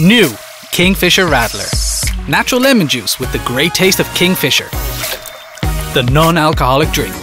New Kingfisher Rattler, Natural lemon juice with the great taste of Kingfisher. The non alcoholic drink.